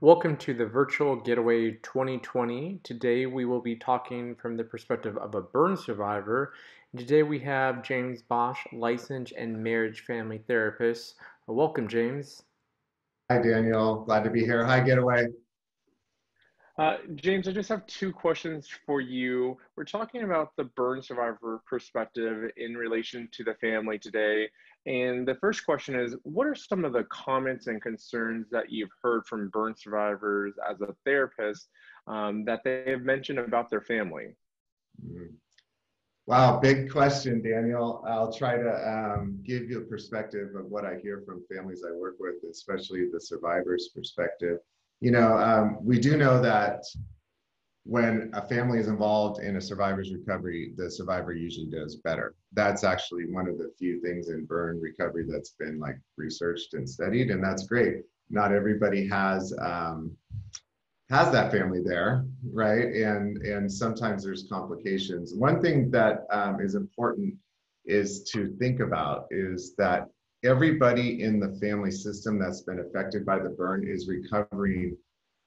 Welcome to the Virtual Getaway 2020. Today we will be talking from the perspective of a burn survivor. Today we have James Bosch, licensed and marriage family therapist. Welcome, James. Hi, Daniel. Glad to be here. Hi, Getaway. Uh, James, I just have two questions for you. We're talking about the burn survivor perspective in relation to the family today. And the first question is What are some of the comments and concerns that you've heard from burn survivors as a therapist um, that they have mentioned about their family? Mm-hmm. Wow, big question, Daniel. I'll try to um, give you a perspective of what I hear from families I work with, especially the survivors' perspective you know, um, we do know that when a family is involved in a survivor's recovery, the survivor usually does better. That's actually one of the few things in burn recovery that's been like researched and studied, and that's great. Not everybody has um, has that family there, right? And and sometimes there's complications. One thing that um, is important is to think about is that everybody in the family system that's been affected by the burn is recovering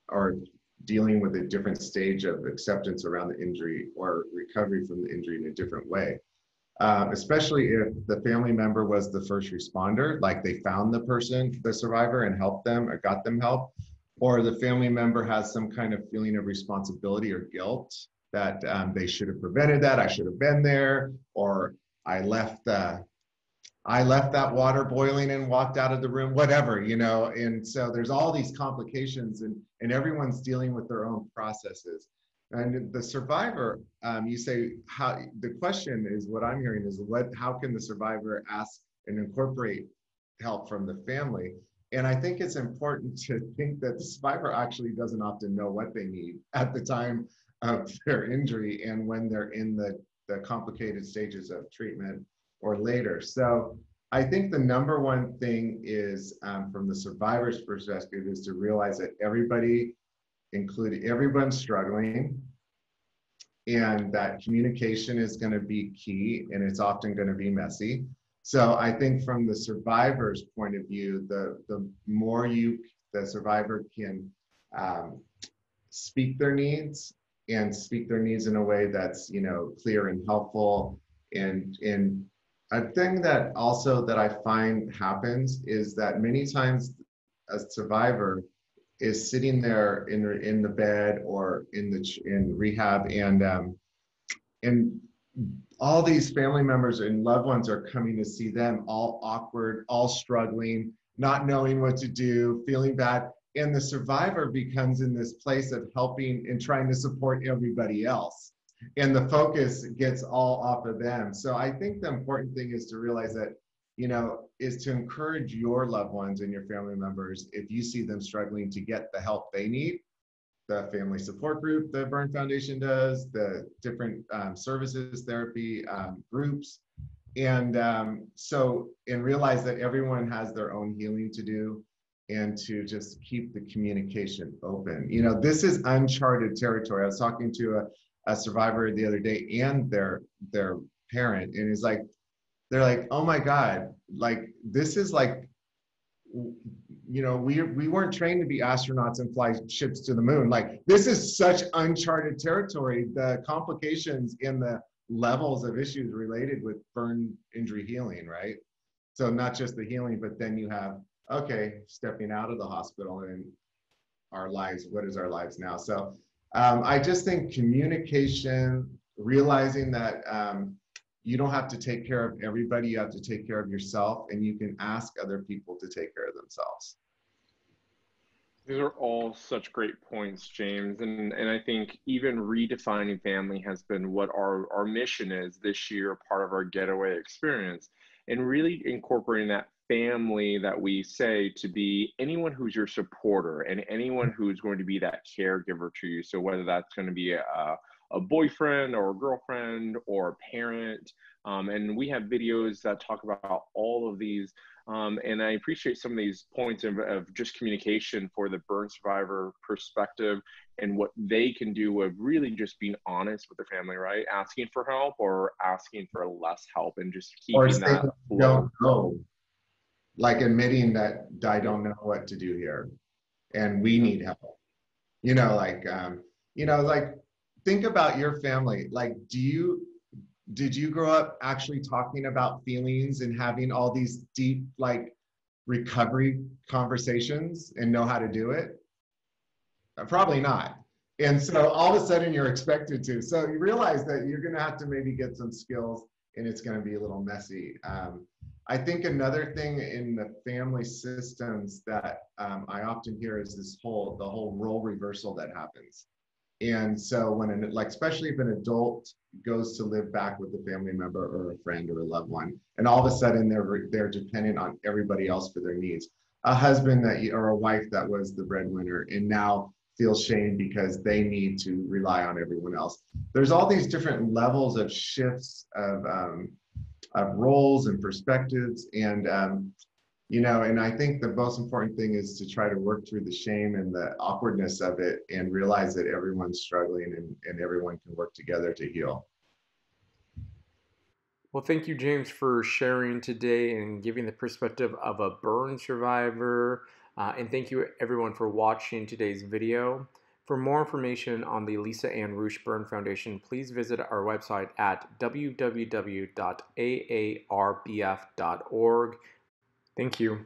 or dealing with a different stage of acceptance around the injury or recovery from the injury in a different way. Uh, especially if the family member was the first responder, like they found the person, the survivor, and helped them or got them help, or the family member has some kind of feeling of responsibility or guilt that um, they should have prevented that, I should have been there, or I left the I left that water boiling and walked out of the room, whatever, you know. And so there's all these complications, and, and everyone's dealing with their own processes. And the survivor, um, you say, how the question is what I'm hearing is what, how can the survivor ask and incorporate help from the family? And I think it's important to think that the survivor actually doesn't often know what they need at the time of their injury and when they're in the, the complicated stages of treatment or later. So I think the number one thing is um, from the survivor's perspective is to realize that everybody, including everyone's struggling and that communication is going to be key and it's often going to be messy. So I think from the survivor's point of view, the, the more you, the survivor can um, speak their needs and speak their needs in a way that's, you know, clear and helpful and, and a thing that also that I find happens is that many times a survivor is sitting there in in the bed or in the in rehab and um, and all these family members and loved ones are coming to see them all awkward, all struggling, not knowing what to do, feeling bad. And the survivor becomes in this place of helping and trying to support everybody else and the focus gets all off of them. So I think the important thing is to realize that, you know, is to encourage your loved ones and your family members if you see them struggling to get the help they need. The family support group the Burn Foundation does, the different um, services, therapy um, groups. And um, so, and realize that everyone has their own healing to do and to just keep the communication open. You know, this is uncharted territory. I was talking to a, a survivor the other day and their their parent. And it's like they're like oh my god like this is like you know we we weren't trained to be astronauts and fly ships to the moon. Like this is such uncharted territory. The complications in the levels of issues related with burn injury healing right? So not just the healing but then you have okay stepping out of the hospital and our lives what is our lives now? So um, I just think communication, realizing that um, you don't have to take care of everybody, you have to take care of yourself, and you can ask other people to take care of themselves. These are all such great points, James. And, and I think even redefining family has been what our, our mission is this year, part of our getaway experience, and really incorporating that family that we say to be anyone who's your supporter and anyone who's going to be that caregiver to you. So whether that's going to be a, a boyfriend or a girlfriend or a parent. Um, and we have videos that talk about all of these. Um, and I appreciate some of these points of, of, just communication for the burn survivor perspective and what they can do of really just being honest with their family, right? Asking for help or asking for less help and just keeping or that. Don't know like admitting that I don't know what to do here. and we need help. You know, like, um, you know, like think about your family. Like, do you, did you grow up actually talking about feelings and having all these deep, like, recovery conversations and know how to do it? Uh, probably not. And so all of a sudden you're expected to. So you realize that you're going to have to maybe get some skills and it's going to be a little messy. Um, I think another thing in the family systems that um, I often hear is this whole the whole role reversal that happens. And so when an like especially if an adult goes to live back with a family member or a friend or a loved one, and all of a sudden they're they're dependent on everybody else for their needs. A husband that or a wife that was the breadwinner and now feel shame because they need to rely on everyone else. There's all these different levels of shifts of, um, of roles and perspectives. And, um, you know, and I think the most important thing is to try to work through the shame and the awkwardness of it and realize that everyone's struggling and, and everyone can work together to heal. Well, thank you, James, for sharing today and giving the perspective of a burn survivor, uh, and thank you everyone for watching today's video. For more information on the Alisa Ann Ruch Burn Foundation, please visit our website at www.aarbf.org. Thank you.